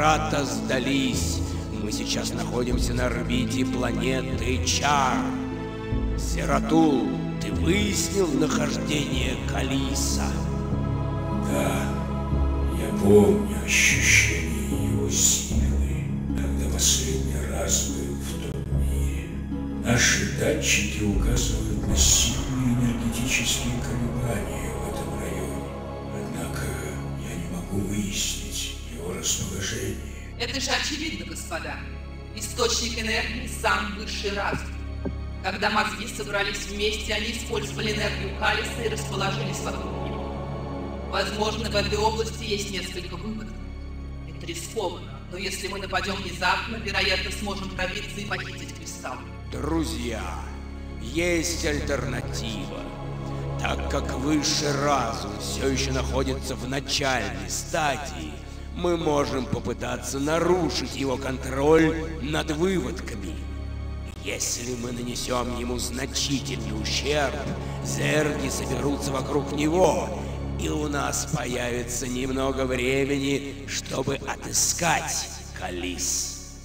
директората сдались. Мы сейчас находимся на орбите планеты Чар. Сератул, ты выяснил нахождение Калиса? Да, я помню ощущение его силы, когда последний раз был в том мире. Наши датчики указывают на сильные энергетические колебания в этом районе. Однако я не могу выяснить расположение. Это же очевидно, господа. Источник энергии – сам высший разум. Когда мозги собрались вместе, они использовали энергию Калиса и расположились вокруг него. Возможно, в этой области есть несколько выводов. Это рискованно, но если мы нападем внезапно, вероятно, сможем пробиться и похитить кристалл. Друзья, есть альтернатива. Так как высший разум все еще находится в начальной стадии, мы можем попытаться нарушить его контроль над выводками. Если мы нанесем ему значительный ущерб, зерги соберутся вокруг него, и у нас появится немного времени, чтобы отыскать Калис.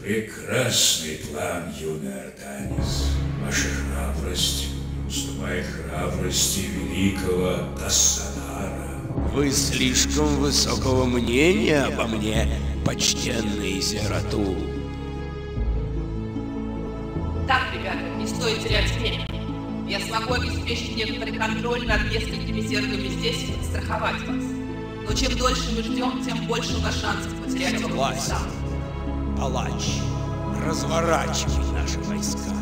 Прекрасный план, юный Артанис. Ваша храбрость уступает храбрости великого Тассадара. Вы слишком высокого мнения обо мне, почтенный Зератул. Так, ребята, не стоит терять время. Я смогу обеспечить некоторый контроль над несколькими зергами здесь и страховать вас. Но чем дольше мы ждем, тем больше у нас шансов потерять сам. Палач, разворачивай наши войска.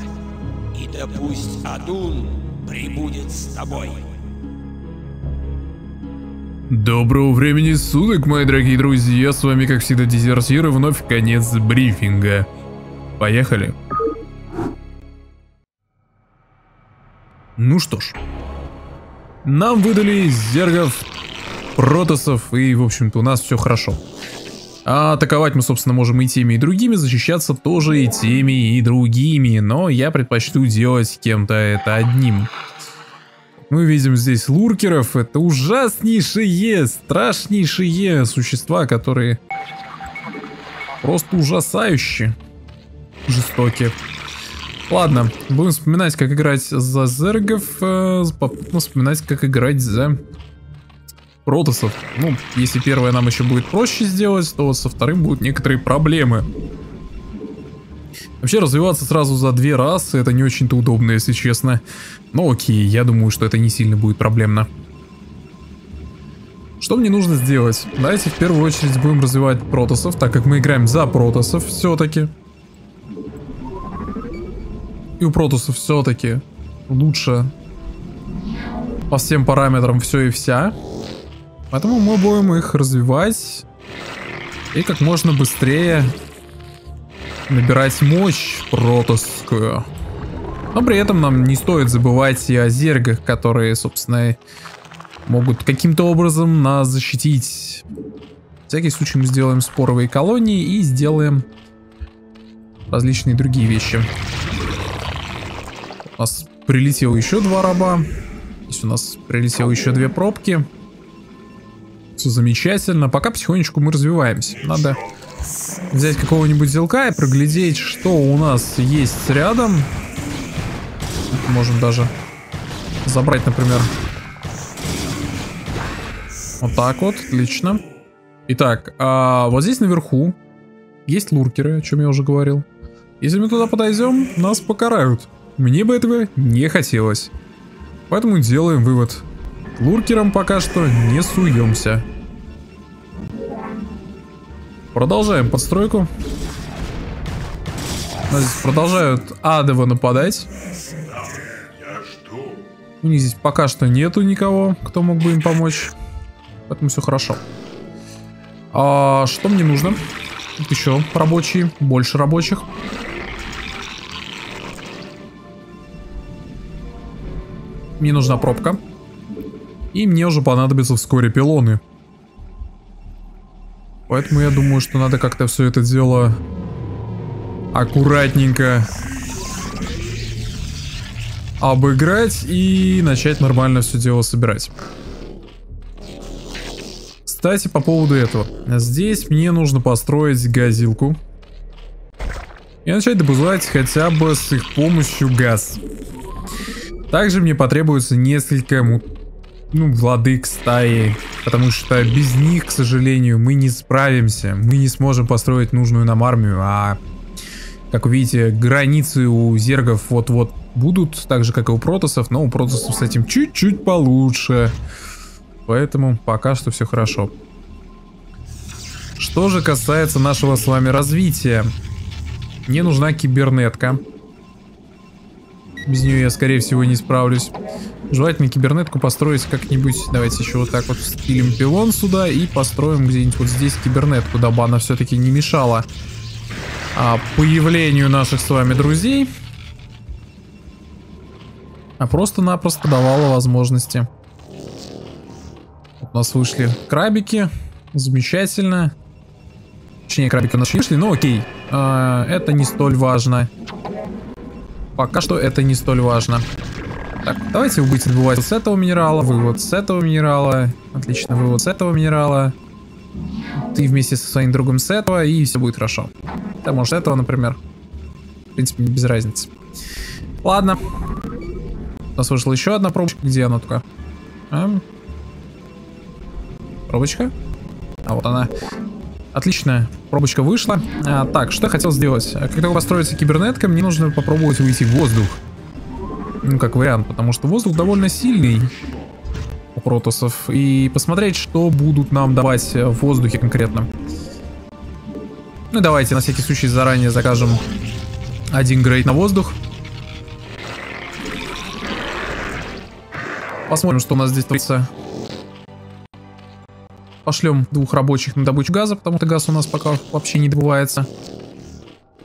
И да пусть Адун прибудет с тобой. Доброго времени суток, мои дорогие друзья, с вами как всегда Дезертир и вновь конец брифинга. Поехали. Ну что ж. Нам выдали зергов, протосов и, в общем-то, у нас все хорошо. А атаковать мы, собственно, можем и теми, и другими, защищаться тоже и теми, и другими, но я предпочту делать кем-то это одним. Мы видим здесь луркеров, это ужаснейшие, страшнейшие существа, которые просто ужасающие, жестокие. Ладно, будем вспоминать, как играть за зергов, э, попутно вспоминать, как играть за протосов. Ну, если первое нам еще будет проще сделать, то со вторым будут некоторые проблемы. Вообще развиваться сразу за две расы это не очень-то удобно, если честно. Но окей, я думаю, что это не сильно будет проблемно. Что мне нужно сделать? Давайте в первую очередь будем развивать протосов, так как мы играем за протосов все-таки. И у протосов все-таки лучше по всем параметрам все и вся. Поэтому мы будем их развивать и как можно быстрее набирать мощь протосскую. Но при этом нам не стоит забывать и о зергах, которые, собственно, могут каким-то образом нас защитить. В всякий случай мы сделаем споровые колонии и сделаем различные другие вещи. У нас прилетело еще два раба. Здесь у нас прилетело еще две пробки. Все замечательно. Пока потихонечку мы развиваемся. Надо взять какого-нибудь зелка и проглядеть, что у нас есть рядом. Можем даже забрать, например. Вот так вот, отлично. Итак, а вот здесь наверху есть луркеры, о чем я уже говорил. Если мы туда подойдем, нас покарают. Мне бы этого не хотелось. Поэтому делаем вывод. Луркерам пока что не суемся. Продолжаем подстройку. Нас здесь продолжают адово нападать. У них здесь пока что нету никого, кто мог бы им помочь. Поэтому все хорошо. А что мне нужно? Тут еще рабочие, больше рабочих. Мне нужна пробка. И мне уже понадобятся вскоре пилоны. Поэтому я думаю, что надо как-то все это дело аккуратненько обыграть и начать нормально все дело собирать. Кстати, по поводу этого. Здесь мне нужно построить газилку. И начать добывать хотя бы с их помощью газ. Также мне потребуется несколько ну, владык стаи, потому что без них, к сожалению, мы не справимся. Мы не сможем построить нужную нам армию, а, как вы видите, границы у зергов вот-вот будут, так же, как и у протосов, но у протосов с этим чуть-чуть получше. Поэтому пока что все хорошо. Что же касается нашего с вами развития. Мне нужна кибернетка. Без нее я, скорее всего, не справлюсь. Желательно кибернетку построить как-нибудь. Давайте еще вот так вот встилим пилон сюда и построим где-нибудь вот здесь кибернетку, дабы она все-таки не мешала а, появлению наших с вами друзей. А просто-напросто давала возможности. Вот у нас вышли крабики. Замечательно. Точнее, крабики у нас вышли, но окей. А, это не столь важно. Пока что это не столь важно. Так, давайте вы будете добывать с этого минерала, вы вот с этого минерала. Отлично, вы вот с этого минерала. Ты вместе со своим другом с этого, и все будет хорошо. Да, может, этого, например. В принципе, без разницы. Ладно. У нас вышла еще одна пробочка. Где она только? А? Пробочка? А вот она. Отлично, пробочка вышла. А, так, что я хотел сделать? Когда построится кибернетка, мне нужно попробовать выйти в воздух. Ну, как вариант, потому что воздух довольно сильный у протосов. И посмотреть, что будут нам давать в воздухе конкретно. Ну, давайте на всякий случай заранее закажем один грейд на воздух. Посмотрим, что у нас здесь творится. Пошлем двух рабочих на добычу газа, потому что газ у нас пока вообще не добывается.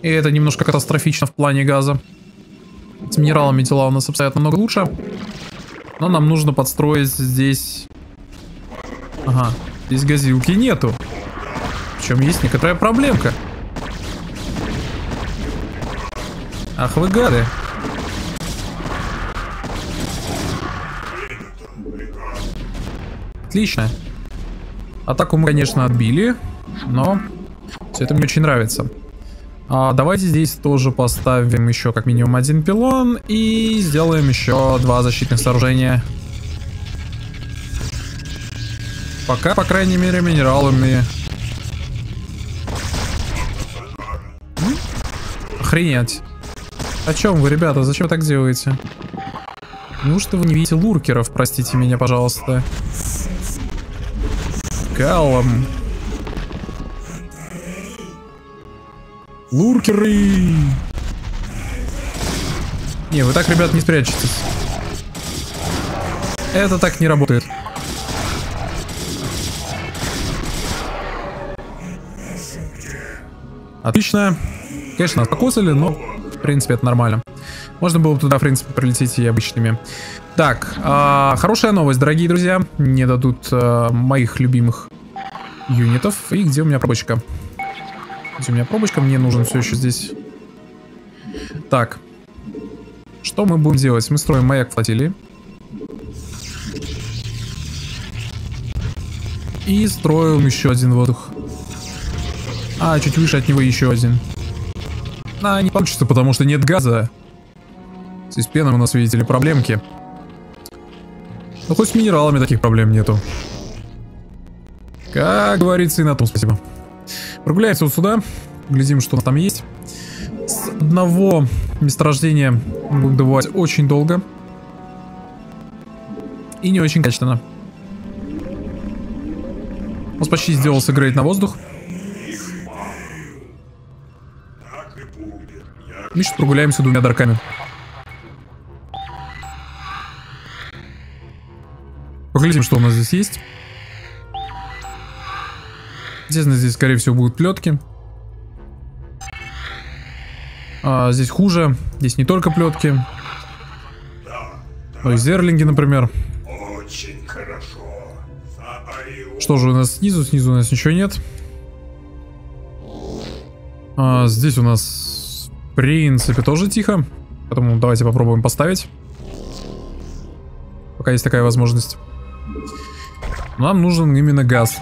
И это немножко катастрофично в плане газа. С минералами дела у нас обстоят намного лучше. Но нам нужно подстроить здесь... Ага, здесь газилки нету. Причем есть некоторая проблемка. Ах вы гады. Отлично. Атаку мы, конечно, отбили, но все это мне очень нравится. А, давайте здесь тоже поставим еще как минимум один пилон и сделаем еще два защитных сооружения. Пока, по крайней мере, минералами. Охренеть. О чем вы, ребята? Зачем так делаете? Неужто вы не видите луркеров? Простите меня, пожалуйста. Калом. Луркеры! Не, вы так, ребят, не спрячетесь. Это так не работает. Отлично. Конечно, нас покосали, но в принципе это нормально. Можно было бы туда, в принципе, прилететь и обычными. Так, э, хорошая новость, дорогие друзья. Мне дадут э, моих любимых юнитов. И где у меня пробочка? Где у меня пробочка? Мне нужен все еще здесь. Так. Что мы будем делать? Мы строим маяк флотилии. И строим еще один воздух. А, чуть выше от него еще один. А, не получится, потому что нет газа. С пеной у нас, видите ли, проблемки. Ну, хоть с минералами таких проблем нету. Как говорится, и на том спасибо. Прогуляемся вот сюда. Глядим, что там есть. С одного месторождения будем добывать очень долго. И не очень качественно. У нас почти сделался грейд на воздух. Мы сейчас прогуляемся двумя дарками. Поглядим, что у нас здесь есть. Естественно, здесь, скорее всего, будут плетки. А, здесь хуже. Здесь не только плетки. Но и зерлинги, например. Очень хорошо. Что же у нас снизу? Снизу у нас ничего нет. А, здесь у нас, в принципе, тоже тихо. Поэтому давайте попробуем поставить. Пока есть такая возможность. Нам нужен именно газ.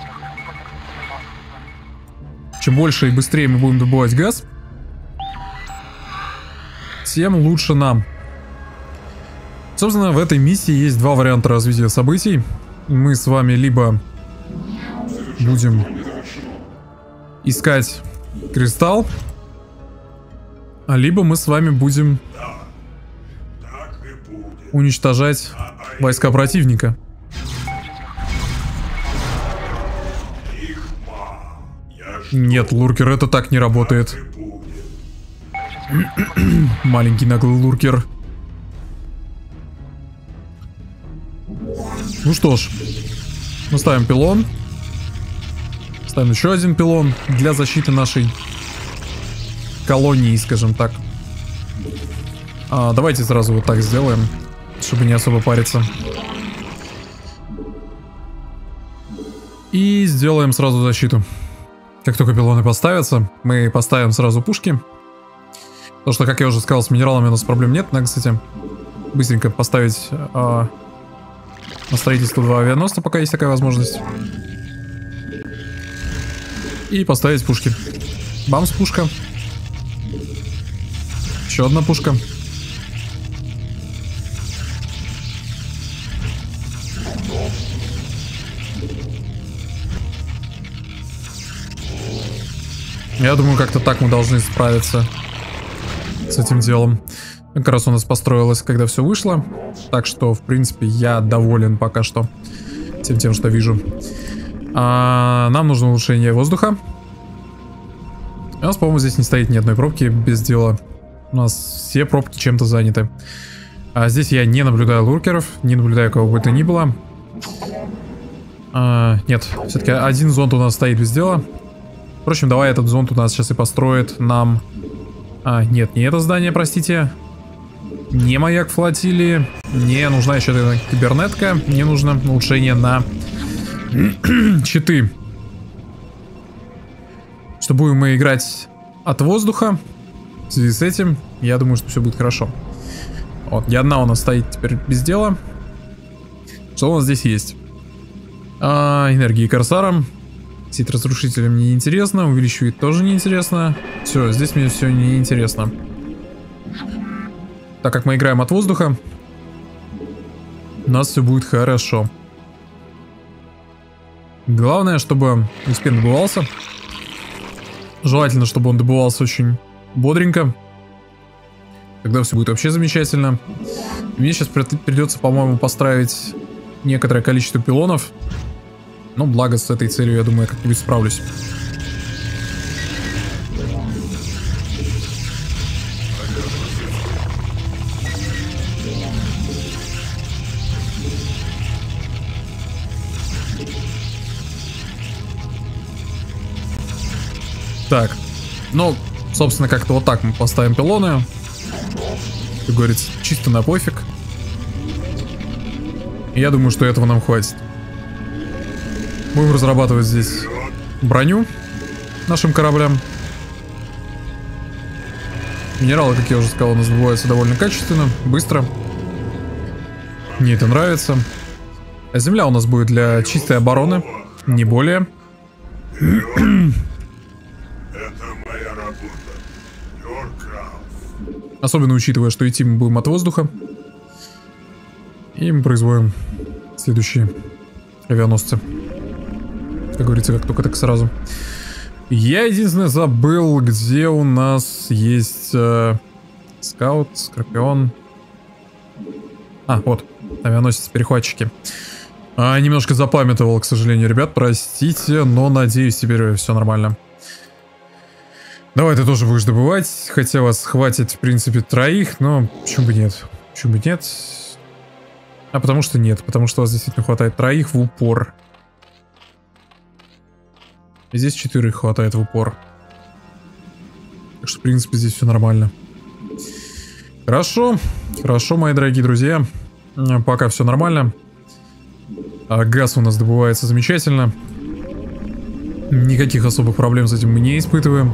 Чем больше и быстрее мы будем добывать газ, тем лучше нам. Собственно, в этой миссии есть два варианта развития событий. Мы с вами либо будем искать кристалл, а либо мы с вами будем уничтожать войска противника. Нет, луркер, это так не работает. Маленький наглый луркер. Ну что ж, мы ставим пилон. Ставим еще один пилон для защиты нашей колонии, скажем так. А, давайте сразу вот так сделаем, чтобы не особо париться. И сделаем сразу защиту. Как только пилоны поставятся, мы поставим сразу пушки. Потому что, как я уже сказал, с минералами у нас проблем нет. Надо, кстати, быстренько поставить а, на строительство два авианосца, пока есть такая возможность. И поставить пушки. Бамс, пушка. Еще одна пушка. Я думаю, как-то так мы должны справиться с этим делом. Как раз у нас построилось, когда все вышло. Так что, в принципе, я доволен пока что тем, тем что вижу. А, нам нужно улучшение воздуха. У нас, по-моему, здесь не стоит ни одной пробки без дела. У нас все пробки чем-то заняты. А здесь я не наблюдаю луркеров, не наблюдаю кого бы то ни было. А, нет, все-таки один зонд у нас стоит без дела. Впрочем, давай этот зонд у нас сейчас и построит нам... А, нет, не это здание, простите. Не маяк флотилии. Не нужна еще эта кибернетка. Не нужно улучшение на читы. Что будем мы играть от воздуха. В связи с этим, я думаю, что все будет хорошо. Вот, ни одна у нас стоит теперь без дела. Что у нас здесь есть? А, энергии корсаром. Сеть разрушителя мне не интересно, увеличивает тоже не интересно. Все, здесь мне все не интересно. Так как мы играем от воздуха, у нас все будет хорошо. Главное, чтобы успех добывался. Желательно, чтобы он добывался очень бодренько. Тогда все будет вообще замечательно. Мне сейчас придется, по-моему, поставить некоторое количество пилонов. Но благо с этой целью, я думаю, как-нибудь справлюсь. Так, ну, собственно, как-то вот так мы поставим пилоны. Как говорится, чисто на пофиг. Я думаю, что этого нам хватит. Будем разрабатывать здесь броню нашим кораблям. Минералы, как я уже сказал, у нас добываются довольно качественно, быстро. Мне это нравится. А земля у нас будет для чистой обороны, не более. Особенно учитывая, что идти мы будем от воздуха. И мы производим следующие авианосцы. Как говорится, как только так сразу. Я единственное забыл, где у нас есть э, скаут, скорпион. А, вот, авианосец-перехватчики. А, немножко запамятовал, к сожалению, ребят, простите, но надеюсь, теперь все нормально. Давай ты тоже будешь добывать, хотя вас хватит, в принципе, троих, но почему бы нет? Почему бы нет? А потому что нет, потому что у вас действительно хватает троих в упор. Здесь четырех хватает в упор. Так что, в принципе, здесь все нормально. Хорошо, хорошо, мои дорогие друзья. Пока все нормально. А газ у нас добывается замечательно. Никаких особых проблем с этим мы не испытываем.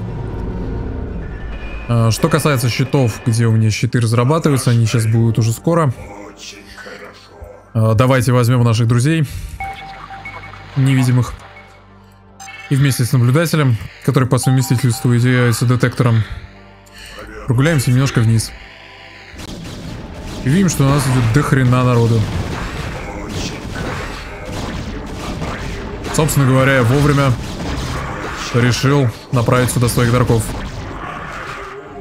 А, что касается щитов, где у меня щиты разрабатываются, они сейчас будут уже скоро. А, давайте возьмем наших друзей. Невидимых. И вместе с наблюдателем, который по совместительству является детектором, прогуляемся немножко вниз. И видим, что у нас идет до хрена народу. Собственно говоря, я вовремя решил направить сюда своих дарков.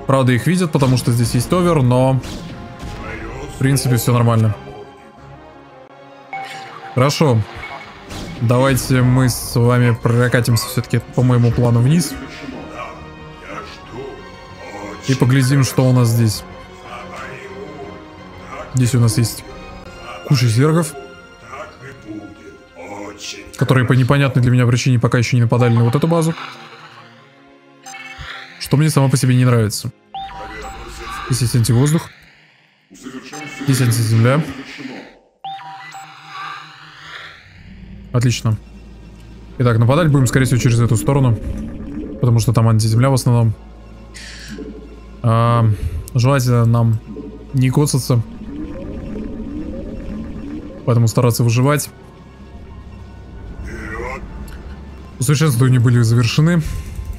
Правда, их видят, потому что здесь есть овер, но... В принципе, все нормально. Хорошо. Давайте мы с вами прокатимся все-таки по моему плану вниз. И поглядим, что у нас здесь. Здесь у нас есть куча зергов, которые по непонятной для меня причине пока еще не нападали на вот эту базу. Что мне само по себе не нравится. Здесь есть антивоздух. Здесь антиземля. Отлично. Итак, нападать будем, скорее всего, через эту сторону. Потому что там антиземля в основном. А, желательно нам не коцаться. Поэтому стараться выживать. Усовершенствования были завершены.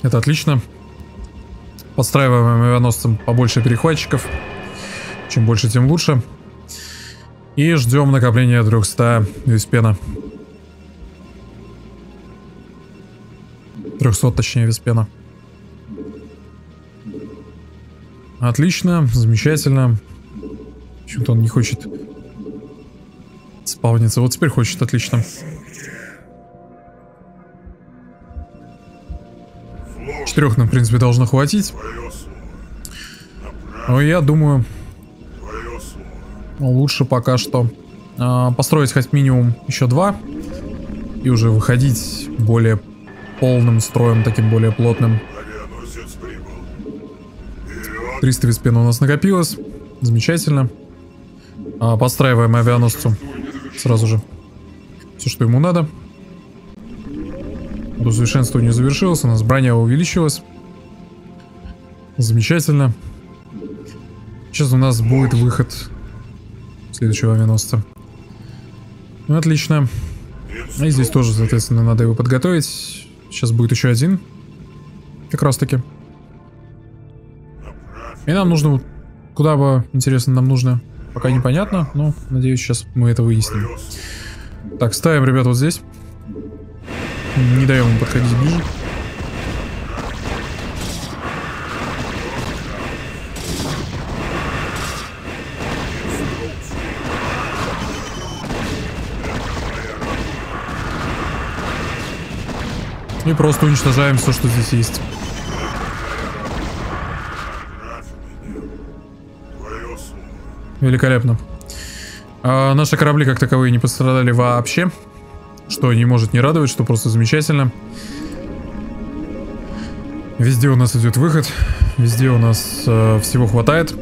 Это отлично. Подстраиваем авианосцам побольше перехватчиков. Чем больше, тем лучше. И ждем накопления 300 виспена. 300, точнее, виспена. Отлично, замечательно. Почему-то он не хочет спавниться. Вот теперь хочет, отлично. Четырех нам, в принципе, должно хватить. Но я думаю, лучше пока что э, построить хоть минимум еще два. И уже выходить более полным строем, таким более плотным. 300 виспена у нас накопилось. Замечательно. А, подстраиваем авианосцу сразу же. Все, что ему надо. До совершенствования завершилось. У нас броня увеличилась. Замечательно. Сейчас у нас будет выход следующего авианосца. Отлично. И здесь тоже, соответственно, надо его подготовить. Сейчас будет еще один. Как раз таки. И нам нужно... Куда бы, интересно, нам нужно? Пока непонятно, но, надеюсь, сейчас мы это выясним. Так, ставим ребят вот здесь. Не даем им подходить ближе. И просто уничтожаем все, что здесь есть. Великолепно. А наши корабли как таковые не пострадали вообще. Что не может не радовать, что просто замечательно. Везде у нас идет выход. Везде у нас э, всего хватает.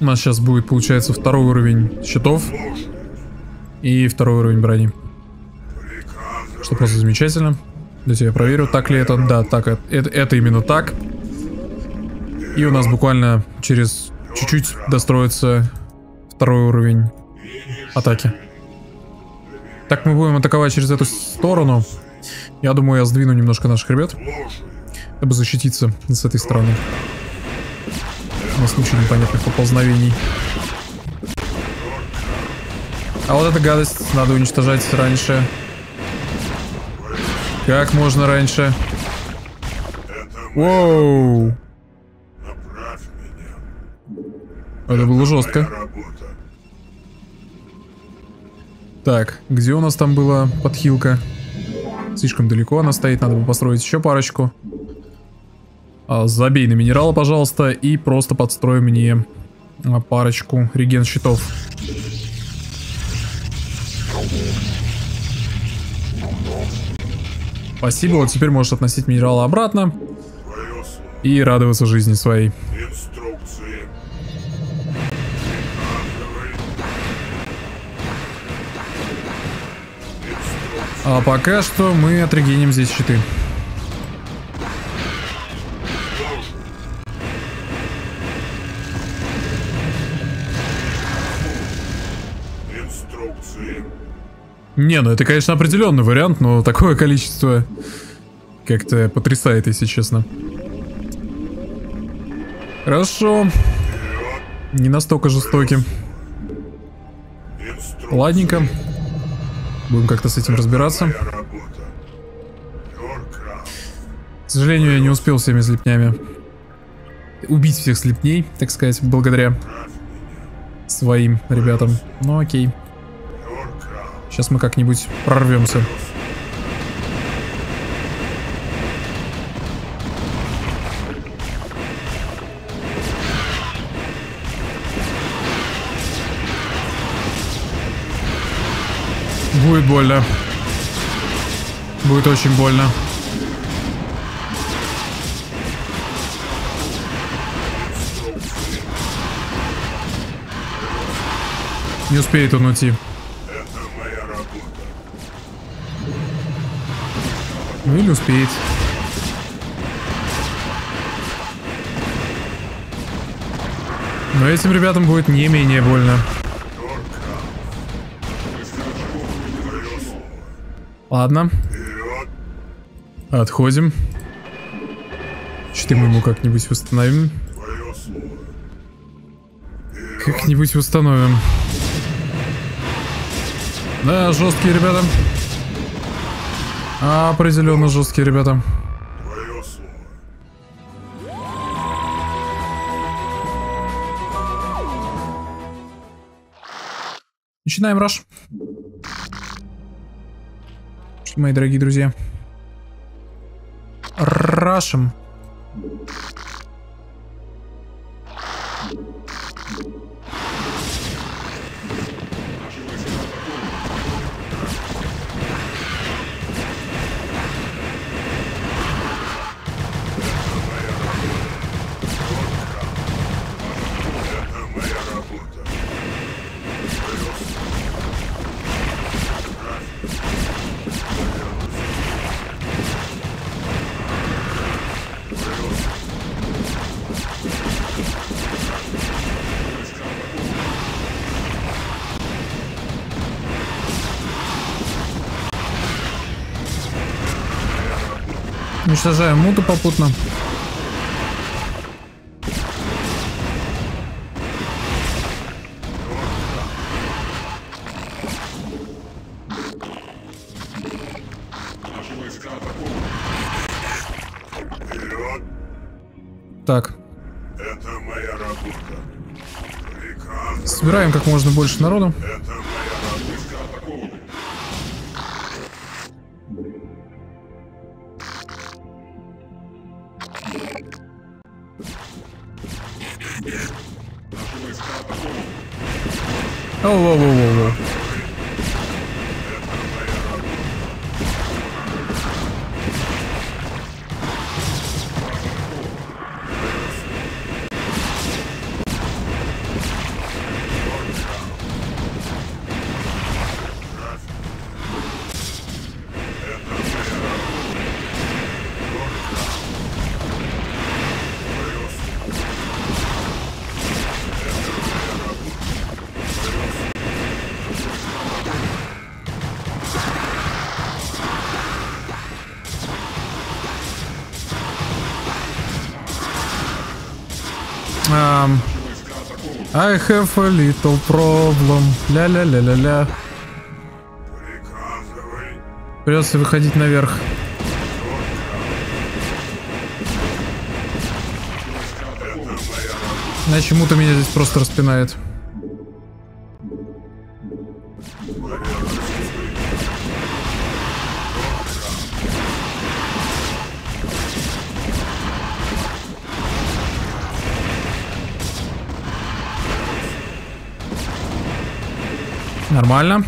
У нас сейчас будет, получается, второй уровень щитов. И второй уровень брони. Что просто замечательно. Давайте я проверю, так ли это. Да, так, это, это именно так. И у нас буквально через чуть-чуть достроится второй уровень атаки. Так мы будем атаковать через эту сторону. Я думаю, я сдвину немножко наших ребят, чтобы защититься с этой стороны. На случай непонятных поползновений. А вот эта гадость надо уничтожать раньше. Как можно раньше? Воу! Это было жестко. Так, где у нас там была подхилка? Слишком далеко она стоит, надо бы построить еще парочку. А, забей на минерала, пожалуйста, и просто подстрой мне а, парочку реген щитов. Спасибо, вот теперь можешь относить минералы обратно и радоваться жизни своей. А пока что мы отрегеним здесь щиты. Не, ну это, конечно, определенный вариант, но такое количество как-то потрясает, если честно. Хорошо. Не настолько жестокий. Ладненько. Будем как-то с этим разбираться. К сожалению, я не успел всеми слепнями убить всех слепней, так сказать, благодаря своим ребятам. Ну окей. Сейчас мы как-нибудь прорвемся. Будет больно. Будет очень больно. Не успеет он уйти. Ну или успеет. Но этим ребятам будет не менее больно. Ладно. Отходим. Что мы ему как-нибудь восстановим. Как-нибудь восстановим. Да, жесткие ребята. Определенно жесткие ребята. Начинаем раш. Мои дорогие друзья. Рашим. Уничтожаем муту попутно. Так. Это моя работа. Собираем как можно больше народу. Это I have a little problem. Ля-ля-ля-ля-ля. Придется выходить наверх. Иначе мута меня здесь просто распинает. Нормально.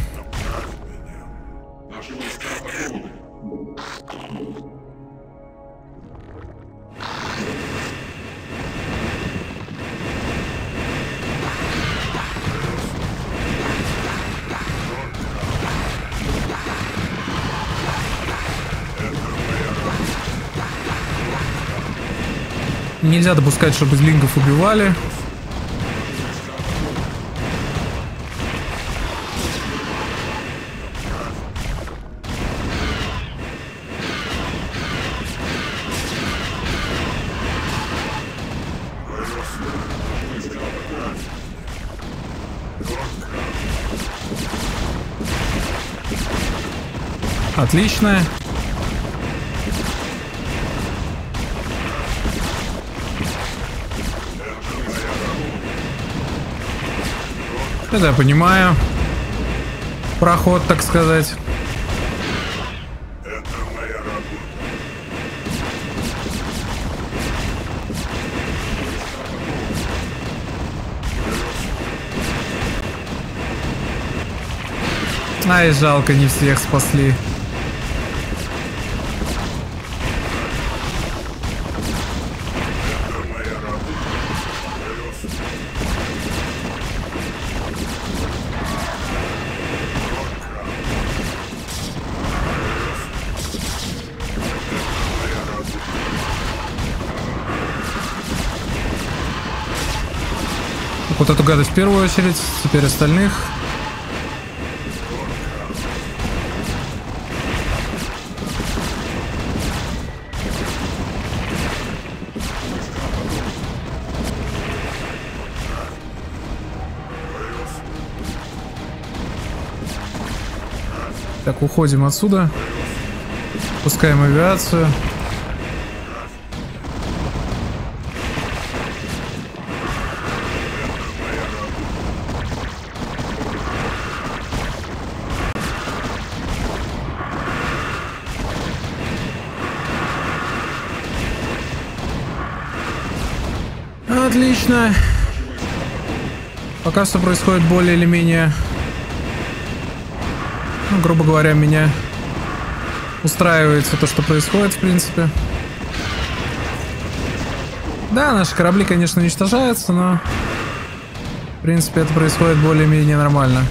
Нельзя допускать, чтобы злингов убивали. Отлично. Это я понимаю. Проход, так сказать. Ай, жалко, не всех спасли. Вот эту гадость в первую очередь, теперь остальных. Так, уходим отсюда. Пускаем авиацию. Отлично. Пока все происходит более или менее... Ну, грубо говоря, меня устраивает все то, что происходит, в принципе. Да, наши корабли, конечно, уничтожаются, но... В принципе, это происходит более-менее нормально.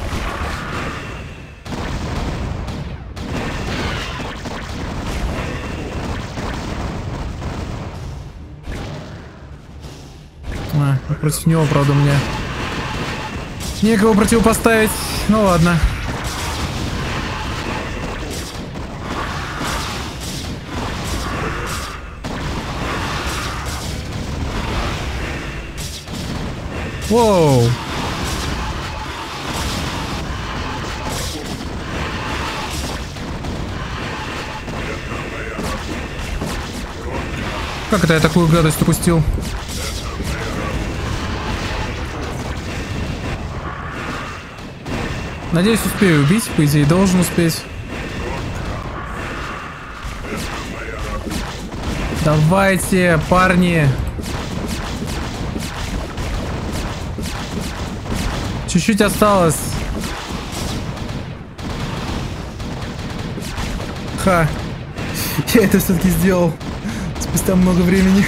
Против него, правда, мне некого противопоставить. Ну ладно. Воу. Как это я такую гадость упустил? Надеюсь, успею убить. По идее, должен успеть. Давайте, парни. Чуть-чуть осталось. Ха. Я это все-таки сделал. Спустя много времени.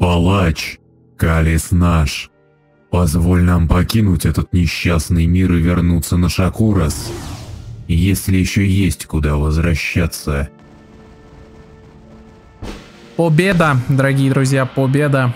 Палач, Калис наш. Позволь нам покинуть этот несчастный мир и вернуться на Шакурас. Если еще есть куда возвращаться. Победа, дорогие друзья, победа.